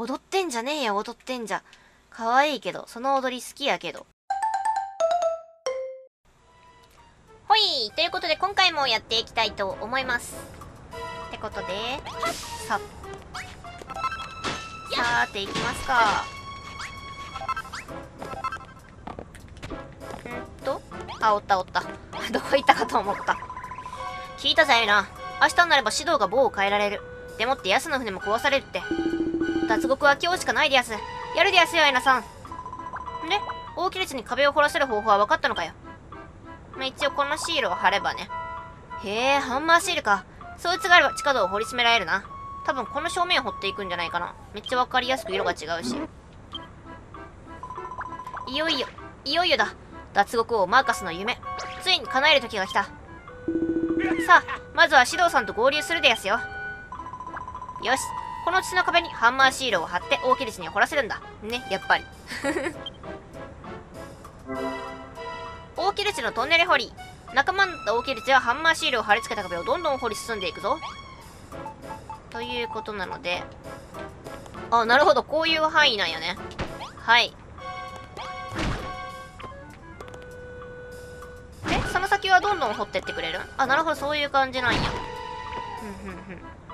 踊ってんじゃねえよ、踊ってんじゃ。可愛いけど、その踊り好きやけど。ほいということで今回もやっていきたいと思います。ってことで、さ、さーていきますか。んと、あ、おったおった。どこ行ったかと思った。聞いたぜ、エイナ。明日になれば指導が棒を変えられる。でもって安の船も壊されるって。脱獄は今日しかないでやす。やるでやすよ、エナさん。で、大亀裂に壁を掘らせる方法は分かったのかよ。まあ、一応このシールを貼ればね。へえ、ハンマーシールか。そいつがあれば地下道を掘り詰められるな。多分この正面を掘っていくんじゃないかな。めっちゃ分かりやすく色が違うし。いよいよ、いよいよだ。脱獄王マーカスの夢。ついに叶える時が来た。さあ、まずは指導さんと合流するでやすよ。よし、この土の壁にハンマーシールを貼って大木列に掘らせるんだ。ね、やっぱり。大木列のトンネル掘り。仲間だった大木列はハンマーシールを貼り付けた壁をどんどん掘り進んでいくぞ。ということなので。あ、なるほど、こういう範囲なんやね。はい。えその先はどんどん掘ってってくれるあ、なるほど、そういう感じなんや。ふんふんふん。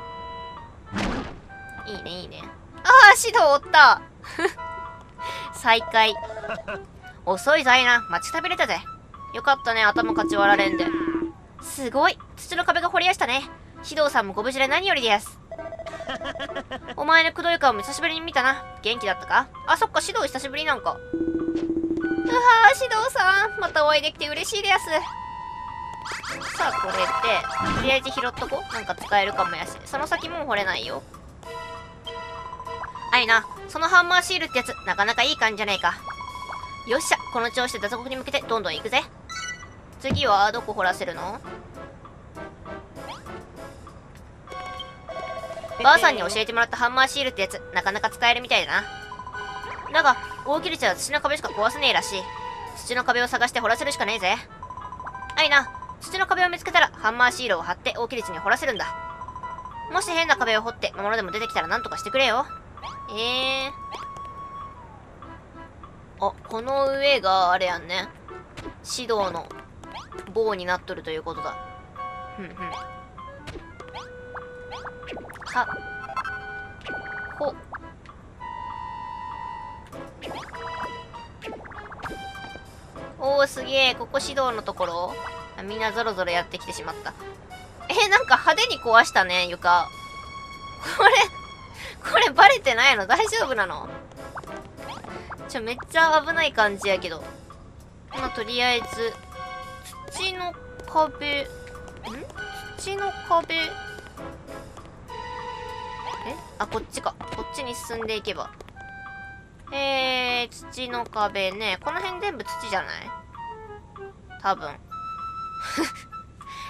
いいね、いいね。ああ、指導おった 再開。遅いぞいな。待ちくたびれたぜ。よかったね、頭かち割られんで。すごい。土の壁が掘りやしたね。指導さんもご無事で何よりでやす。お前のくどい顔も久しぶりに見たな。元気だったか？あ、そっか、指導久しぶりなんか。うわー、指導さん。またお会いできて嬉しいでやす。さあ、これで、とりあえず拾っとこ。なんか使えるかもやし。その先もう掘れないよ。あいな、そのハンマーシールってやつ、なかなかいい感じじゃねえか。よっしゃ、この調子で脱獄に向けてどんどん行くぜ。次はどこ掘らせるの？ばあさんに教えてもらったハンマーシールってやつ、なかなか使えるみたいだな。だが、大切れは土の壁しか壊せねえらしい。土の壁を探して掘らせるしかねえぜ。あいな、土の壁を見つけたらハンマーシールを貼って大切れに掘らせるんだ。もし変な壁を掘って魔物でも出てきたら何とかしてくれよ。ええー。あ、この上があれやんね。指導の棒になっとるということだ。ふんふん。は。ほ。おー、すげえ。ここ指導のところ？みんなゾロゾロやってきてしまった。えなんか派手に壊したね、床。これ、これバレてないの？大丈夫なの？ちょ、めっちゃ危ない感じやけど。まあ、とりあえず、土の壁、ん？土の壁、え？あ、こっちか。こっちに進んでいけば。えー、土の壁ね。この辺全部土じゃない？多分。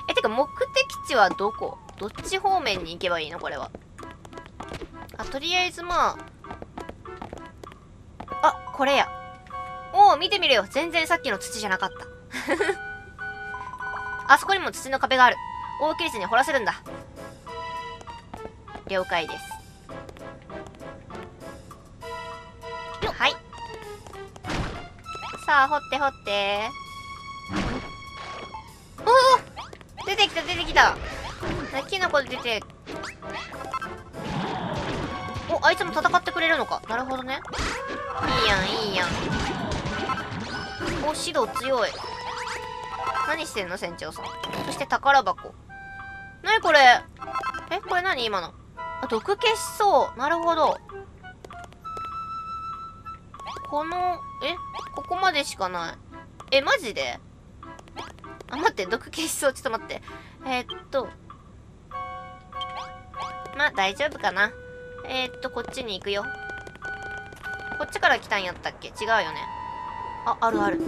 え、てか目的地はどこ？どっち方面に行けばいいの？これは。あ、とりあえずまあ。あ、これや。おお、見てみるよ。全然さっきの土じゃなかった。あそこにも土の壁がある。大きい列に掘らせるんだ。了解です。はい。さあ、掘って掘って。おお出てきた出てきたキノコ出てあいつも戦ってくれるのか。なるほどね。いいやんいいやん。お指導強い。何してんの船長さん。そして宝箱。なにこれ？えこれ何？今の。あ毒消しそう。なるほど。このえ？ここまでしかない。えマジで？あ、待って、毒消しそう。ちょっと待って。えー、っと。まあ、大丈夫かな。えー、っと、こっちに行くよ。こっちから来たんやったっけ？違うよね。あ、あるある。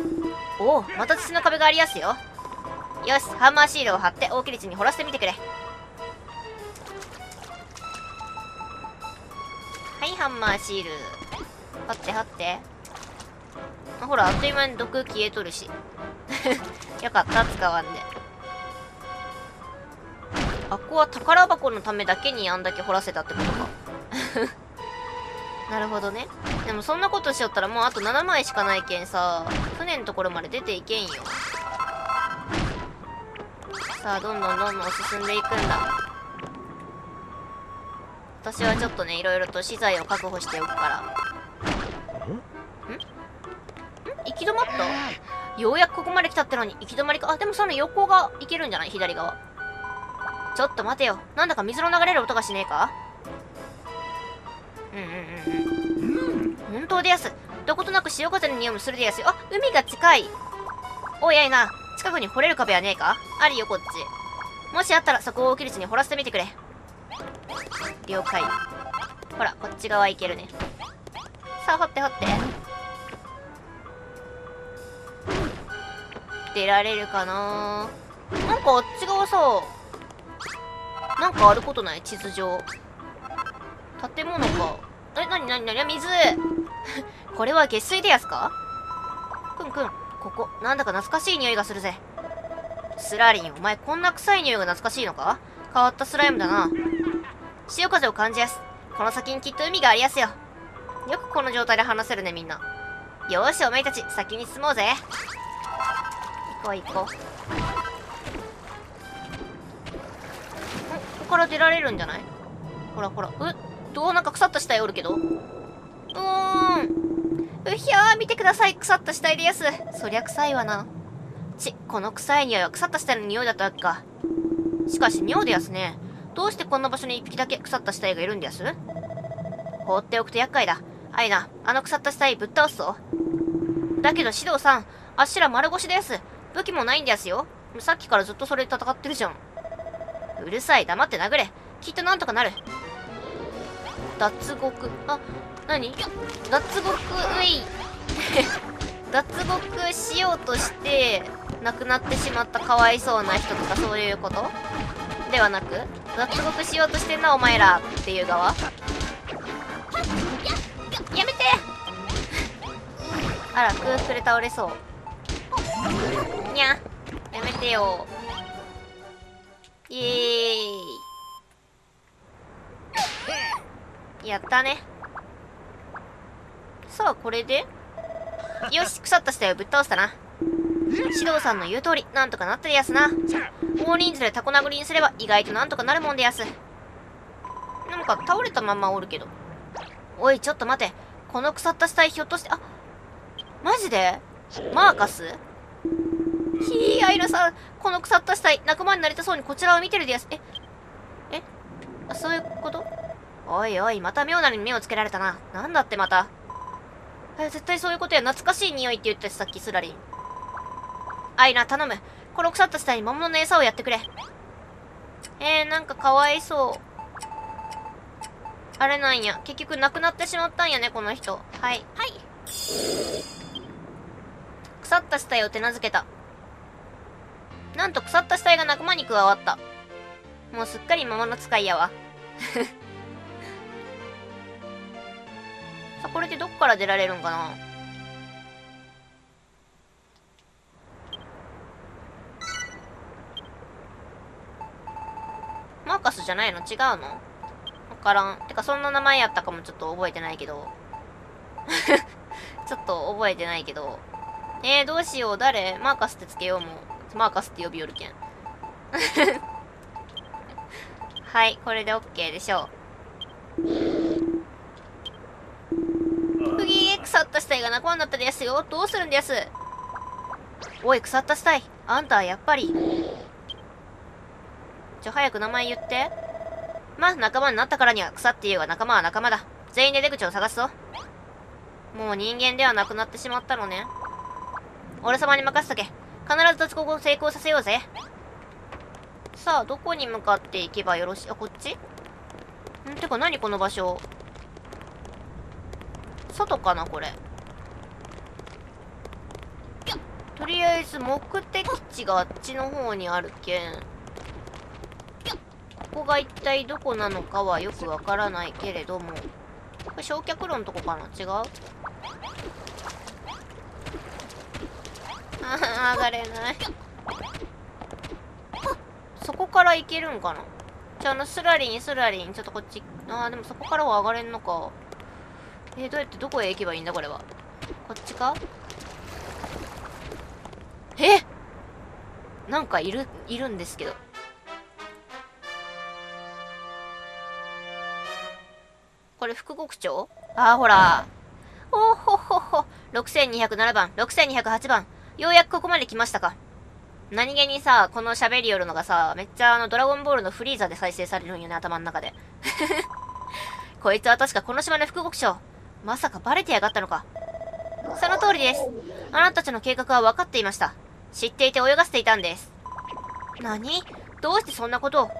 おお、また土の壁がありやすよ。よし、ハンマーシールを貼って大きり地に掘らせてみてくれ。はい、ハンマーシール。貼って貼って。ほら、あっという間に毒消えとるし。よかった、使わんで。あっこは宝箱のためだけにあんだけ掘らせたってことか。なるほどね。でもそんなことしよったらもうあと7枚しかないけんさ船のところまで出ていけんよ。さあどんどんどんどん進んでいくんだ。私はちょっとねいろいろと資材を確保しておくから。ん？ん？行き止まった？ようやくここまで来たってのに行き止まりか？あでもその横が行けるんじゃない？左側。ちょっと待てよ。なんだか水の流れる音がしねえか？うんうんうんうん。本当でやす。どことなく潮風の匂いもするでやすよ。あ海が近い。おやいな。近くに掘れる壁はねえか？あるよこっち。もしあったらそこを起きる地に掘らせてみてくれ。了解。ほらこっち側行けるね。さあ掘って掘って。出られるかな？なんかあっち側さ。なんかあることない？地図上。建物か。えなになになに水。これは下水でやすか？くんくんここなんだか懐かしい匂いがするぜ。スラリンお前こんな臭い匂いが懐かしいのか？変わったスライムだな。潮風を感じやす。この先にきっと海がありやすよ。よくこの状態で話せるねみんな。よーしお前たち先に進もうぜ。行こう行こう。ここから出られるんじゃない？ほらほらうどうなんか腐った死体おるけど。うーん。うひゃー見てください。腐った死体でやす。そりゃ臭いわな。ちこの臭い匂いは腐った死体の匂いだったわけか。しかし妙でやすね。どうしてこんな場所に一匹だけ腐った死体がいるんでやす？放っておくと厄介だ。あいなあの腐った死体ぶっ倒すぞ。だけど指導さんあっしら丸腰です。武器もないんですよ。さっきからずっとそれで戦ってるじゃん。うるさい。黙って殴れ。きっとなんとかなる。脱獄。あ何？脱獄うい。脱獄しようとして亡くなってしまったかわいそうな人とかそういうこと？ではなく脱獄しようとしてんなお前らっていう側？やめて。あら空腹で倒れそう。にゃやめてよ。イエーイ。やったね。さあこれで？よし腐った死体をぶっ倒したな。指導さんの言う通りなんとかなったでやすな。大人数でタコ殴りにすれば意外となんとかなるもんでやす。なんか倒れたままおるけど。おいちょっと待て。この腐った死体ひょっとしてあマジで？マーカス？ひーアイラさん。この腐った死体仲間になりたそうにこちらを見てるでやす。ええあそういうこと？おいおいまた妙なのに目をつけられたな。なんだってまた。え絶対そういうことや。懐かしい匂いって言ったしさっきスラリン。アイナ頼む。この腐った死体に魔物の餌をやってくれ。えー、なんかかわいそう。あれなんや。結局亡くなってしまったんやねこの人。はい。はい。腐った死体を手なずけた。なんと腐った死体が仲間に加わった。もうすっかり魔物使いやわさあこれでどっから出られるんかな？マーカスじゃないの？違うの？わからん。てか、そんな名前やったかもちょっと覚えてないけど。ちょっと覚えてないけど。えー、どうしよう。誰？マーカスってつけようもう。マーカスって呼びよるけん。はい、これで OK でしょう。不義腐った死体が仲間になったですよ。どうするんです？おい、腐った死体。あんたはやっぱり。ちょ、早く名前言って。まあ、仲間になったからには腐って言うが仲間は仲間だ。全員で出口を探すぞ。もう人間ではなくなってしまったのね。俺様に任せとけ。必ず脱獄を成功させようぜ。さあ、どこに向かっていけばよろしい？あ、こっち？ん？てか、何この場所？外かな、これ。とりあえず、目的地があっちの方にあるけん。ここが一体どこなのかはよくわからないけれども。これ焼却炉のとこかな？違う？ああ上がれない。そこから行けるんかな？じゃあ、あの、スラリン、スラリン。ちょっとこっち。ああ、でもそこからは上がれんのか。えー、どうやってどこへ行けばいいんだこれは？こっちか？え？なんかいるいるんですけど。これ副国長ああほら。おほほほ6207番。6208番。ようやくここまで来ましたか。何気にさ、この喋りよるのがさ、めっちゃあの、ドラゴンボールのフリーザで再生されるんよね、頭の中で。こいつは確かこの島の副国長。まさかバレてやがったのか。その通りです。あなたたちの計画は分かっていました。知っていて泳がせていたんです。何？どうしてそんなことを？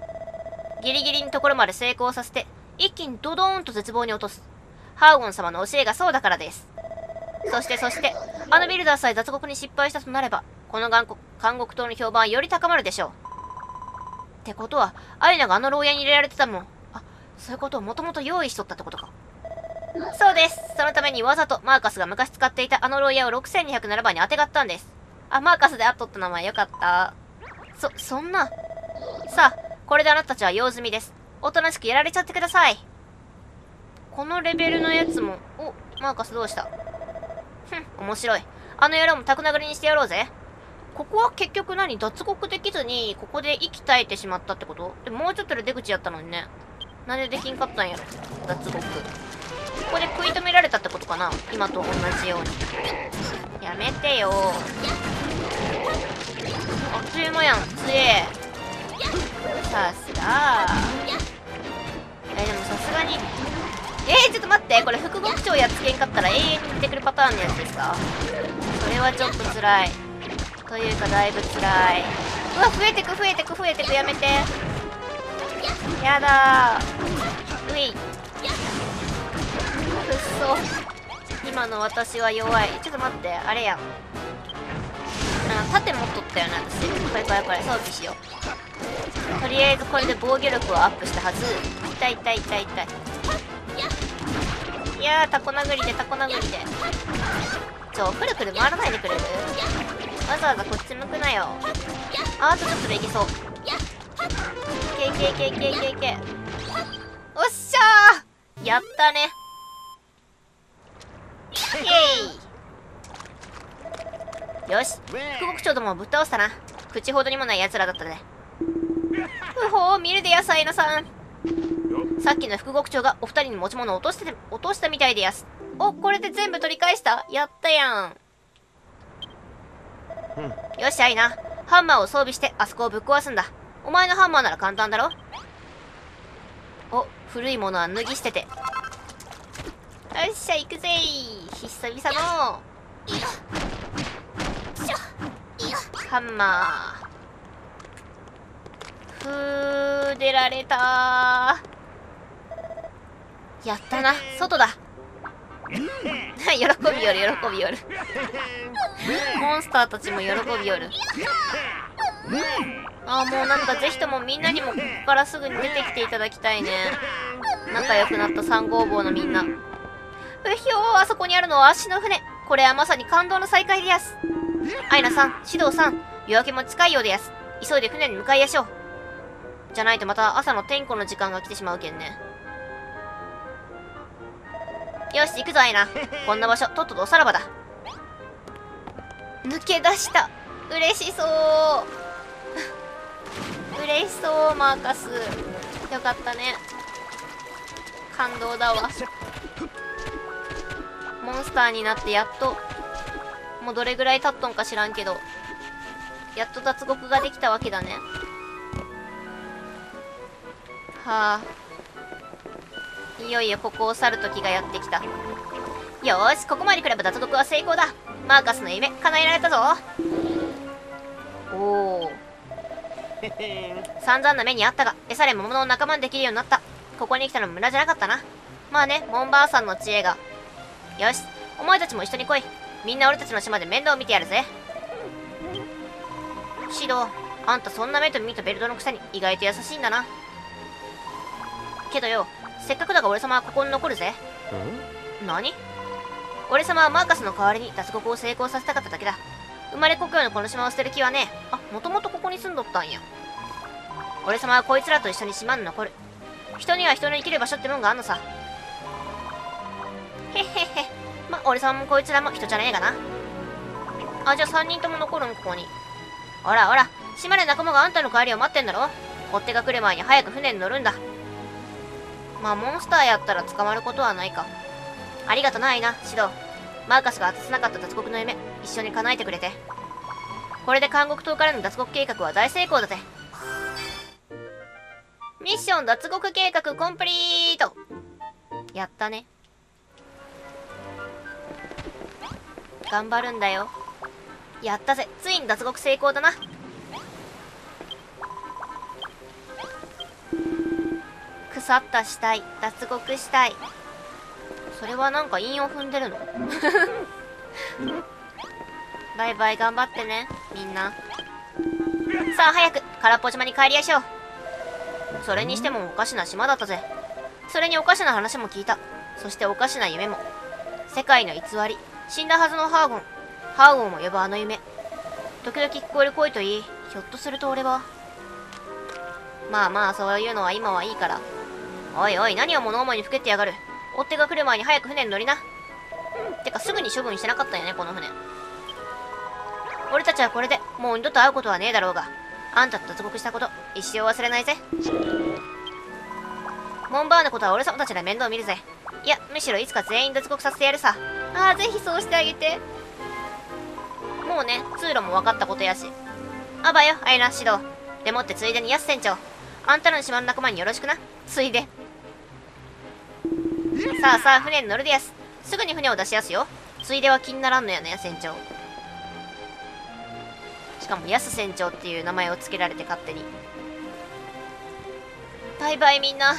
ギリギリのところまで成功させて、一気にドドーンと絶望に落とす。ハーゴン様の教えがそうだからです。そしてそして、あのビルダーさえ脱獄に失敗したとなれば、この監獄島の評判はより高まるでしょう。ってことは、アイナがあの牢屋に入れられてたもん。あ、そういうことをもともと用意しとったってことか。そうです。そのためにわざとマーカスが昔使っていたあの牢屋を6207番に当てがったんです。あ、マーカスであっとった名前よかった。そ、そんな。さあ、これであなたたちは用済みです。おとなしくやられちゃってください。このレベルのやつも、お、マーカスどうした？ふん、面白い。あの野郎もタク殴りにしてやろうぜ。ここは結局何？脱獄できずに、ここで息絶えてしまったってこと？でもうちょっとで出口やったのにね。なんでできんかったんやろ？脱獄。ここで食い止められたってことかな？今と同じように。やめてよあっという間やん。つえ。さすがえ、でもさすがに。えー、ちょっと待って。これ副国長やっつけんかったら永遠に出てくるパターンのやつですか？それはちょっと辛い。というかだいぶ辛いうわ増えてく増えてく増えてくやめてやだーういくっそ今の私は弱い。ちょっと待って。あれやん。あ盾持っとったよね私。これこれこれ。装備しよう。とりあえずこれで防御力をアップしたはず。痛い痛い痛い痛い。いやータコ殴りでタコ殴りで。ちょくるくる回らないでくれる？わざわざこっち向くなよ。ああとちょっとできそう。いけいけいけいけいけいけ。おっしゃー。やったね。よし。副国長どもをぶっ倒したな。口ほどにもない奴らだったね。うほう見るで野菜のさん。さっきの副国長がお二人に持ち物を落として落としたみたいでやす。おこれで全部取り返した？やったやん。よし、アイナ。ハンマーを装備してあそこをぶっ壊すんだ。お前のハンマーなら簡単だろ。お、古いものは脱ぎ捨てて。よっしゃ、行くぜ久々の。ハンマー。ふー、出られたやったな、外だ。喜びよる喜びよる。モンスターたちも喜びよる。あもうなんかぜひともみんなにもここからすぐに出てきていただきたいね。仲良くなった3号房のみんな。うひょーあそこにあるのは足の船これはまさに感動の再会でやすアイナさん指導さん夜明けも近いようでやす急いで船に向かいやしょうじゃないとまた朝の天候の時間が来てしまうけんねよし、行くぞ、アイナ。こんな場所、とっととおさらばだ。抜け出した。嬉しそう。嬉しそう、マーカス。よかったね。感動だわ。モンスターになってやっと、もうどれぐらい経っとんか知らんけど、やっと脱獄ができたわけだね。はあ。いよいよここを去る時がやってきた。よしここまで来れば脱獄は成功だ。マーカスの夢叶えられたぞ。おお 散々な目にあったが餌で桃の仲間にできるようになった。ここに来たのも無駄じゃなかったな。まあねモンバーさんの知恵がよしお前たちも一緒に来いみんな俺たちの島で面倒を見てやるぜシドあんたそんな目と耳とベルトのくせに意外と優しいんだなけどよせっかくだが俺様はここに残るぜ。何？俺様はマーカスの代わりに脱獄を成功させたかっただけだ。生まれ故郷のこの島を捨てる気はねあ、もともとここに住んどったんや。俺様はこいつらと一緒に島に残る。人には人の生きる場所ってもんがあんのさ。へへへ。ま、俺さんもこいつらも人じゃねえかな。あ、じゃあ3人とも残るん、ここに。ほらほら、島で仲間があんたの帰りを待ってんだろ追っ手が来る前に早く船に乗るんだ。まあ、モンスターやったら捕まることはないか。ありがとないな、シド。マーカスが果たせなかった脱獄の夢、一緒に叶えてくれて。これで監獄島からの脱獄計画は大成功だぜ。ミッション脱獄計画コンプリートやったね。頑張るんだよ。やったぜ。ついに脱獄成功だな。腐った死体、脱獄したい。それはなんか韻を踏んでるの？バイバイ頑張ってね、みんな。さあ早く、空っぽ島に帰りやしょう。それにしてもおかしな島だったぜ。それにおかしな話も聞いた。そしておかしな夢も。世界の偽り。死んだはずのハーゴン。ハーゴンを呼ぶあの夢。時々聞こえる声といい、ひょっとすると俺は。まあまあ、そういうのは今はいいから。おいおい、何を物思いにふけてやがる。追っ手が来る前に早く船に乗りな。てか、すぐに処分してなかったよね、この船。俺たちはこれでもう二度と会うことはねえだろうが、あんたと脱獄したこと、一生忘れないぜ。モンバーのことは俺様たちで面倒見るぜ。いや、むしろいつか全員脱獄させてやるさ。ああ、ぜひそうしてあげて。もうね、通路も分かったことやし。あばよ、アイナ、指導。でもってついでにヤス船長。あんたらの島の仲間によろしくな。ついで。さあさあ、船に乗るでやす。すぐに船を出しやすよ。ついでは気にならんのやね、船長。しかも、ヤス船長っていう名前を付けられて勝手に。バイバイみんな。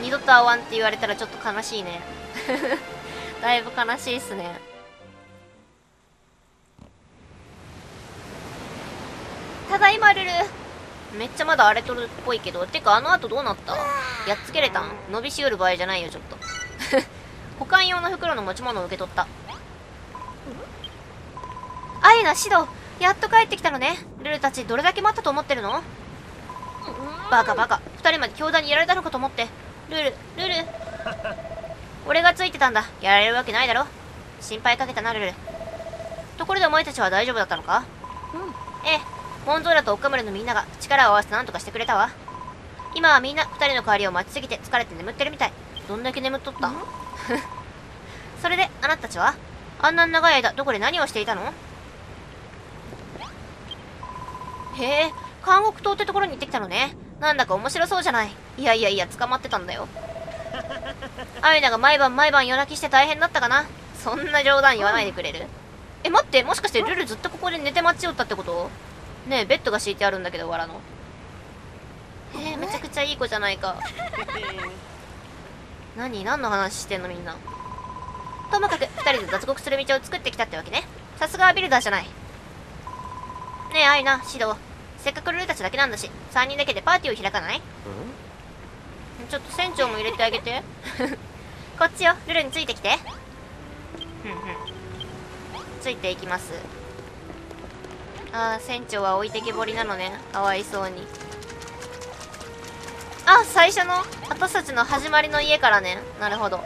二度と会わんって言われたらちょっと悲しいね。だいぶ悲しいっすね。ただいまルル。めっちゃまだ荒れとるっぽいけど。てか、あの後どうなった？やっつけれたん？伸びしおる場合じゃないよ、ちょっと。保管用の袋の持ち物を受け取った。アイナ、シド、やっと帰ってきたのね。ルルたち、どれだけ待ったと思ってるの？バカバカ。二人まで兄弟にやられたのかと思って。ルル、ルル。俺がついてたんだ。やられるわけないだろ。心配かけたな、ルル。ところでお前たちは大丈夫だったのか？うん。ええ。モンゾーラとオッカムルのみんなが力を合わせて何とかしてくれたわ。今はみんな二人の代わりを待ちすぎて疲れて眠ってるみたい。どんだけ眠っとった？それで、あなたたちは？あんな長い間、どこで何をしていたの？へえ、監獄島ってところに行ってきたのね。なんだか面白そうじゃない。いやいやいや、捕まってたんだよ。アイナが毎晩毎晩夜泣きして大変だったかな？そんな冗談言わないでくれる？え、待って、もしかしてルルずっとここで寝て待ちよったってこと？ねえ、ベッドが敷いてあるんだけど、わらの。えー、めちゃくちゃいい子じゃないか。何？何の話してんのみんな？ともかく、二人で脱獄する道を作ってきたってわけね。さすがビルダーじゃない。ねえ、アイナ、シド。せっかくルルたちだけなんだし、3人だけでパーティーを開かない？ちょっと船長も入れてあげて。こっちよ、ルルについてきて。ついていきます。ああ、船長は置いてけぼりなのね。かわいそうに。あ、最初の、私たちの始まりの家からね。なるほど。ね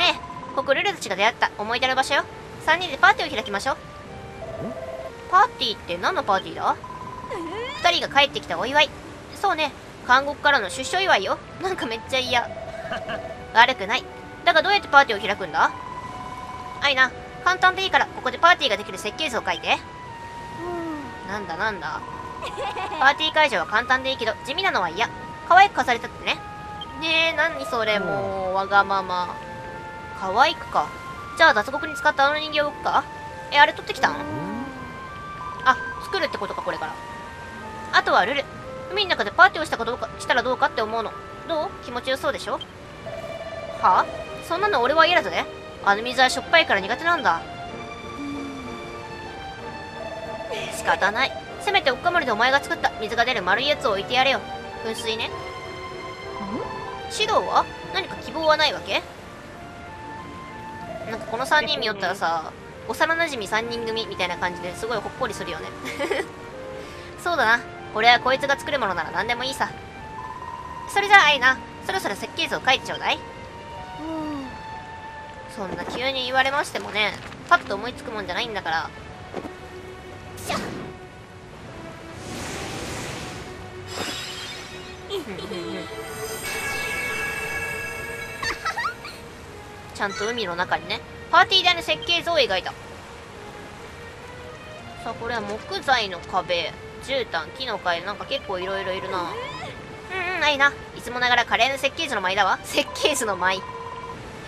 え、ここルルたちが出会った思い出の場所よ。3人でパーティーを開きましょう。パーティーって何のパーティーだ？?2 人が帰ってきたお祝い。そうね、監獄からの出所祝いよ。なんかめっちゃ嫌。悪くない。だがどうやってパーティーを開くんだ？あいな、簡単でいいから、ここでパーティーができる設計図を書いて。なんだなんだ。パーティー会場は簡単でいいけど、地味なのは嫌。可愛く飾れたってね。ねえ、何それ、もう、わがまま。可愛くか。じゃあ、脱獄に使ったあの人形を置くか？え、あれ取ってきたんあ、作るってことか、これから。あとはルル。海の中でパーティーをしたかどうか、したらどうかって思うの。どう？気持ちよそうでしょ？は？そんなの俺は嫌だぜ。あの水はしょっぱいから苦手なんだ。仕方ない。せめておっかまりでお前が作った水が出る丸いやつを置いてやれよ。噴水ね。指導は？何か希望はないわけ？なんかこの3人見よったらさ、幼馴染3人組みたいな感じですごいほっこりするよね そうだな。これはこいつが作るものなら何でもいいさ。それじゃあアイナそろそろ設計図を書いてちょうだい。そんな急に言われましてもねパッと思いつくもんじゃないんだから。しょちゃんと海の中にねパーティー台の設計図を描いた。さあこれは木材の壁。絨毯木の貝なんか結構いろいろいるな。うんうんあいな。いつもながら華麗な設計図の舞だわ。設計図の舞。へ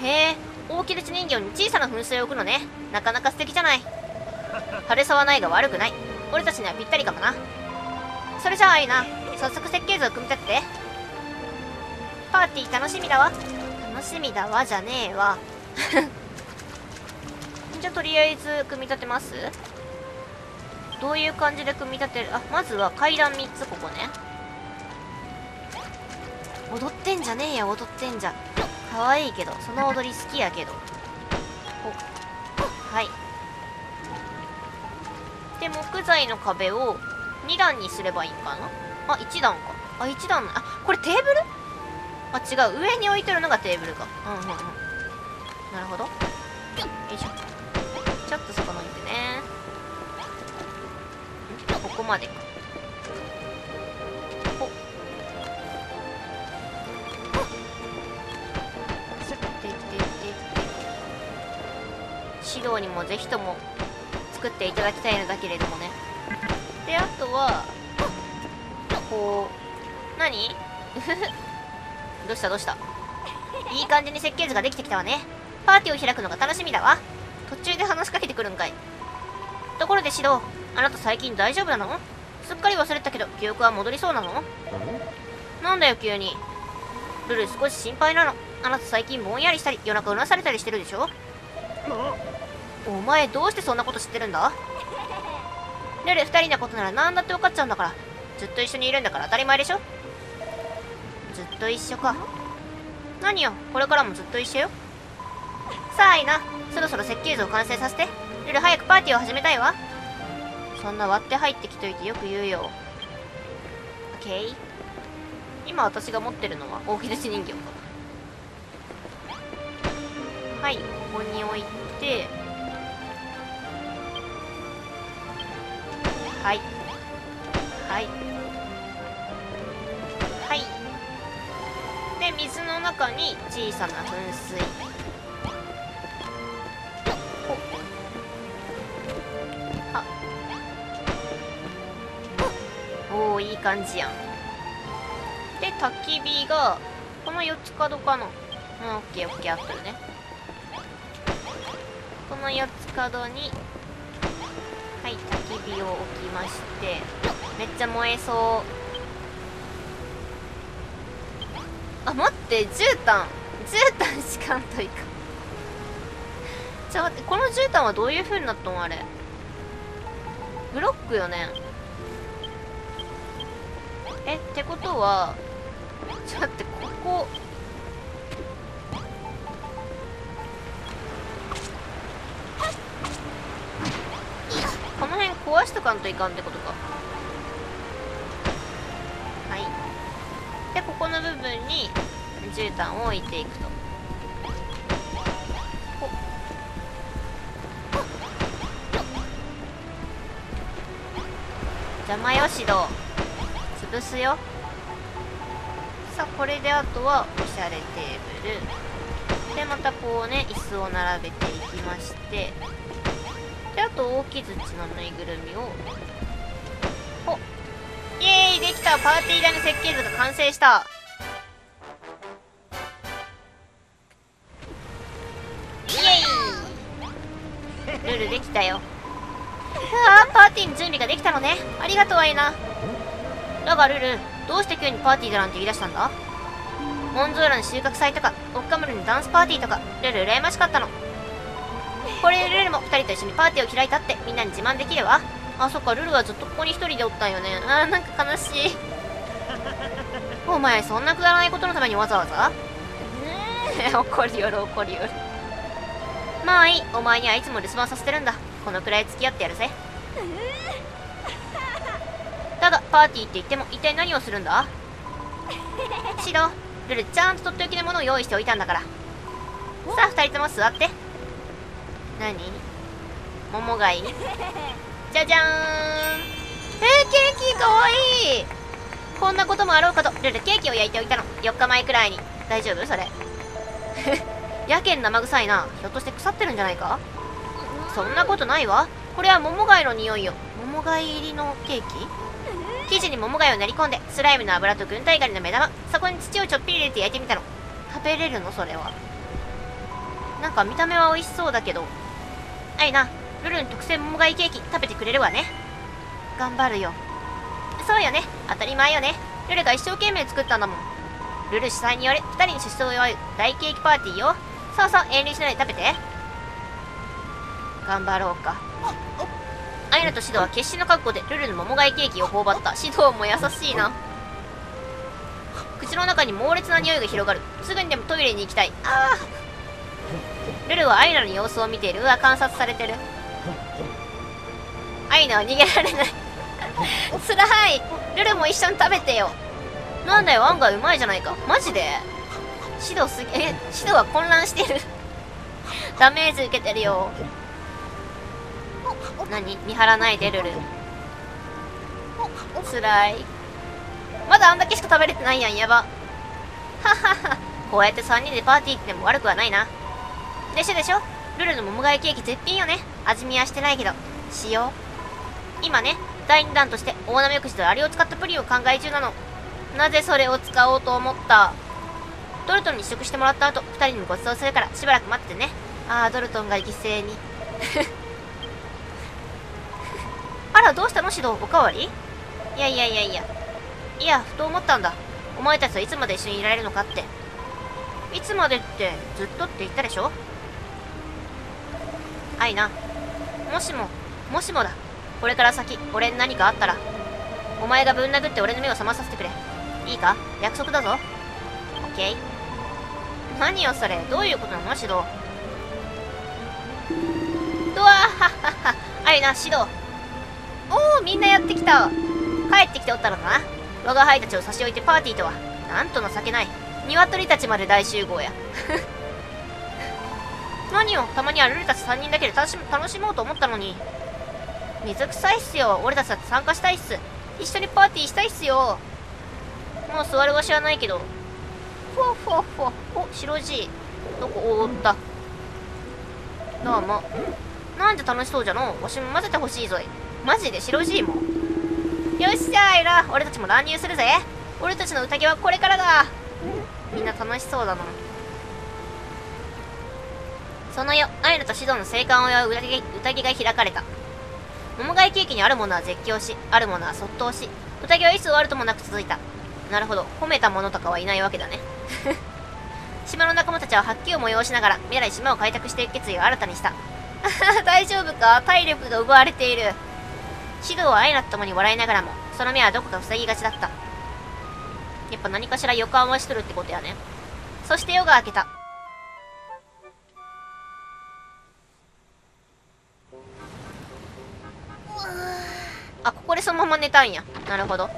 え大きな人形に小さな噴水を置くのね。なかなか素敵じゃない。春沢ないが悪くない。俺たちにはぴったりかもな。それじゃああいな。早速設計図を組み立てて。パーティー楽しみだわ。楽しみだわじゃねえわ。じゃとりあえず組み立てます。どういう感じで組み立てる？あまずは階段3つここね。踊ってんじゃねえや踊ってんじゃ。可愛いけどその踊り好きやけど。はい。で木材の壁を2段にすればいいかな？あ1段か。あ1段。あこれテーブル？あ違う。上に置いてるのがテーブルか。うんうんうん。なるほど。よいしょ。ちょっとそこのここまでか。ほスッてってって。指導にもぜひとも作っていただきたいのだけれどもね。であとはこう何？どうした？どうした？いい感じに設計図ができてきたわね。パーティーを開くのが楽しみだわ。途中で話しかけてくるんかい。ところで指導。あなた最近大丈夫なの？すっかり忘れたけど記憶は戻りそうなの？なんだよ急に。ルル少し心配なの。あなた最近ぼんやりしたり夜中うなされたりしてるでしょ？お前どうしてそんなこと知ってるんだ？ルル二人のことなら何だって分かっちゃうんだから。ずっと一緒にいるんだから当たり前でしょ？ずっと一緒か。何よこれからもずっと一緒よ。さあアイナそろそろ設計図を完成させて。ルル早くパーティーを始めたいわ。そんな割って入ってきといてよく言うよ。オッケー今私が持ってるのは大木主人形か。はいここに置いて。はい。はい。はい。で水の中に小さな噴水。感じやん。で焚き火がこの4つ角かな？うんオッケーオッケーあってるね。この4つ角にはい焚き火を置きましてめっちゃ燃えそう。あ待って絨毯。絨毯しかんといかん。ちょ待ってこの絨毯はどういう風になったのあれ。ブロックよね。えってことはちょっと待ってこここの辺壊しとかんといかんってことか。はい。でここの部分に絨毯を置いていくと。ほっ。邪魔よ指導。潰すよ。さあこれであとはおしゃれテーブル。でまたこうね椅子を並べていきまして。であと大木槌のぬいぐるみを。ほイエーイできた。パーティー台の設計図が完成した。イエーイ。ルールできたよ。ああパーティーの準備ができたのね。ありがとうアイナ。だがルルどうして急にパーティーだなんて言い出したんだ？モンズーラの収穫祭とかオッカムルのダンスパーティーとかルル羨ましかったの。これでルルも2人と一緒にパーティーを開いたってみんなに自慢できるわ。あそっかルルはずっとここに1人でおったんよね。あーなんか悲しい。お前そんなくだらないことのためにわざわざ？怒りよる怒りよる。まあいいお前にはいつも留守番させてるんだ。このくらい付き合ってやるぜパーティーって言っても一体何をするんだ？シドルルちゃんととっておきのものを用意しておいたんだから。さあ二人とも座って。何？桃貝？じゃじゃーん。えー、ケーキかわいい。こんなこともあろうかとルルケーキを焼いておいたの。4日前くらいに。大丈夫？それ。やけん生臭いな。ひょっとして腐ってるんじゃないか？そんなことないわ。これは桃貝の匂いよ。桃貝入りのケーキ？生地に桃貝を練り込んでスライムの油と軍隊ガリの目玉そこに土をちょっぴり入れて焼いてみたの。食べれるの？それは。なんか見た目は美味しそうだけど。あいなルルン特製桃貝ケーキ食べてくれるわね。頑張るよ。そうよね。当たり前よね。ルルが一生懸命作ったんだもん。ルル主催により2人に出走を祝う大ケーキパーティーよ。そうそう遠慮しないで食べて。頑張ろうか。アイナとシドは決死の覚悟でルルの桃貝ケーキを頬張った。シドも優しいな。口の中に猛烈な匂いが広がる。すぐにでもトイレに行きたい。ああルルはアイナの様子を見ている。うわ観察されてる。アイナは逃げられない。つらい。ルルも一緒に食べてよ。なんだよ案外うまいじゃないか。マジで？シドすげえシドは混乱してる。ダメージ受けてるよ。何？見張らないでルルつらい。まだあんだけしか食べれてないやんやば。ははは。こうやって3人でパーティーっても悪くはないな。でしょでしょ？ルルの桃貝ケーキ絶品よね。味見はしてないけど。しよう。今ね第2弾として大波くじとあれを使ったプリンを考え中なの。なぜそれを使おうと思った？ドルトンに試食してもらった後2人にもご馳走するからしばらく待っててね。ああドルトンが犠牲にあらどうしたの指導おかわり？いやいやいやいや。いやふと思ったんだ。お前たちといつまで一緒にいられるのかって。いつまでってずっとって言ったでしょ？アイナもしももしもだ。これから先俺に何かあったら。お前がぶん殴って俺の目を覚まさせてくれ。いいか？約束だぞ。オッケー。何よそれ。どういうことなの？指導。ドアハッハッハアイナ指みんなやってきた。帰ってきておったのかな？我が輩たちを差し置いてパーティーとは。なんと情けない。鶏たちまで大集合や。何よたまにはルルたち3人だけで楽し楽しもうと思ったのに。水臭いっすよ。俺たちだって参加したいっす。一緒にパーティーしたいっすよ。もう座る場所はないけど。ふわふわふわ。お白地。どこ覆った？どうも。なんで楽しそうじゃの？わしも混ぜてほしいぞい。マジで白 G もよっしゃいら俺たちも乱入するぜ。俺たちの宴はこれからだ。みんな楽しそうだな。その夜アイルとシドの生還を祝う宴宴が開かれた。桃貝ケーキにあるものは絶叫しあるものはそっとし宴はいつ終わるともなく続いた。なるほど。褒めた者とかはいないわけだね。島の仲間たちは発揮を催しながら未来島を開拓していく決意を新たにした。大丈夫か？体力が奪われている。指導はアイナと共に笑いながらもその目はどこか塞ぎがちだった。やっぱ何かしら予感はしとるってことやね。そして夜が明けた。あここでそのまま寝たんや。なるほど。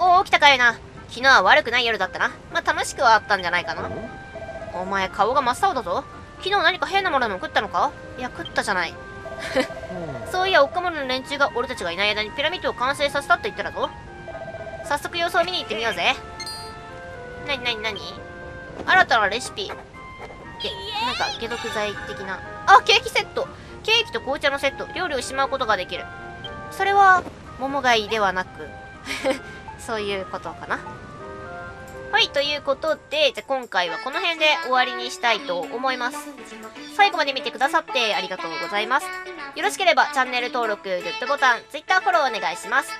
おお起きたかいな。昨日は悪くない夜だったな。まあ楽しくはあったんじゃないかな。お前顔が真っ青だぞ。昨日何か変なものでも食ったのか？いや食ったじゃないそういや、おっかもの連中が俺たちがいない間にピラミッドを完成させたって言ったらぞ。早速様子を見に行ってみようぜ。なになになに新たなレシピ。で、なんか解毒剤的な。あ、ケーキセットケーキと紅茶のセット。料理をしまうことができる。それは、桃貝ではなく、そういうことかな。はい、ということで、じゃ今回はこの辺で終わりにしたいと思います。最後まで見てくださってありがとうございます。よろしければチャンネル登録、グッドボタン、Twitter フォローお願いします。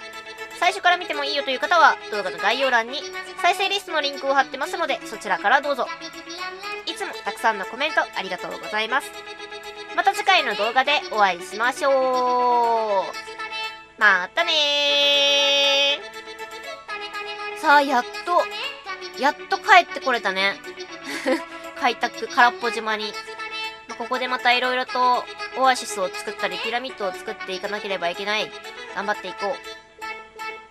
最初から見てもいいよという方は動画の概要欄に再生リストのリンクを貼ってますのでそちらからどうぞ。いつもたくさんのコメントありがとうございます。また次回の動画でお会いしましょう。またねー。さあ、やっと、やっと帰ってこれたね。開拓、空っぽ島に。ここでまた色々とオアシスを作ったりピラミッドを作っていかなければいけない。頑張っていこう。